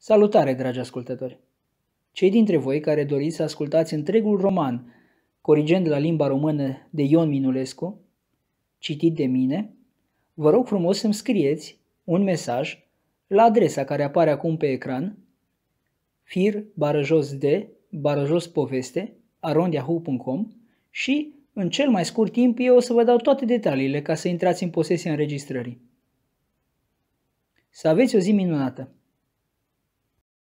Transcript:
Salutare, dragi ascultători! Cei dintre voi care doriți să ascultați întregul roman, corigent la limba română de Ion Minulescu, citit de mine, vă rog frumos să-mi scrieți un mesaj la adresa care apare acum pe ecran fir barajos de barajos poveste arondiahu.com și în cel mai scurt timp eu o să vă dau toate detaliile ca să intrați în posesia înregistrării. Să aveți o zi minunată!